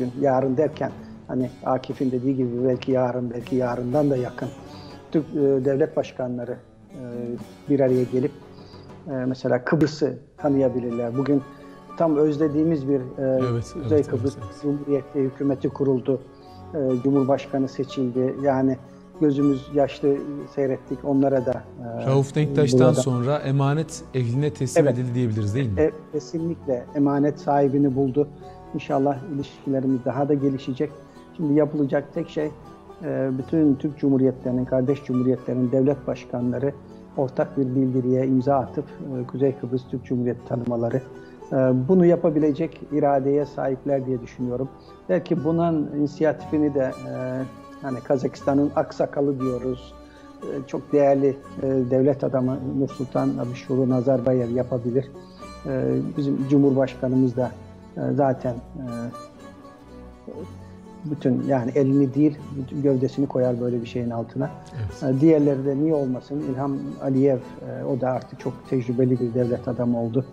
bugün. Yarın derken hani Akif'in dediği gibi belki yarın, belki yarından da yakın. Türk e, devlet başkanları e, bir araya gelip e, mesela Kıbrıs'ı tanıyabilirler. Bugün tam özlediğimiz bir e, Evet, Kuzey evet, Kıbrıs evet, evet. Cumhuriyeti hükümeti kuruldu. E, Cumhurbaşkanı seçildi. Yani gözümüz yaşlı seyrettik onlara da. e, Rauf Denktaş'tan burada- sonra emanet ehline teslim Evet. edildi diyebiliriz değil mi? E, kesinlikle emanet sahibini buldu. İnşallah ilişkilerimiz daha da gelişecek. Şimdi yapılacak tek şey e, bütün Türk Cumhuriyetlerinin, kardeş cumhuriyetlerinin devlet başkanları ortak bir bildiriye imza atıp e, Kuzey Kıbrıs Türk Cumhuriyeti tanımaları. E, Bunu yapabilecek iradeye sahipler diye düşünüyorum. Belki bunun inisiyatifini de hani Kazakistan'ın aksakalı diyoruz. Çok değerli devlet adamı Nursultan Abişuru Nazarbayev yapabilir. Bizim Cumhurbaşkanımız da zaten e, bütün yani elini değil bütün gövdesini koyar böyle bir şeyin altına. Evet. E, Diğerleri de niye olmasın? İlham Aliyev e, o da artık çok tecrübeli bir devlet adamı oldu.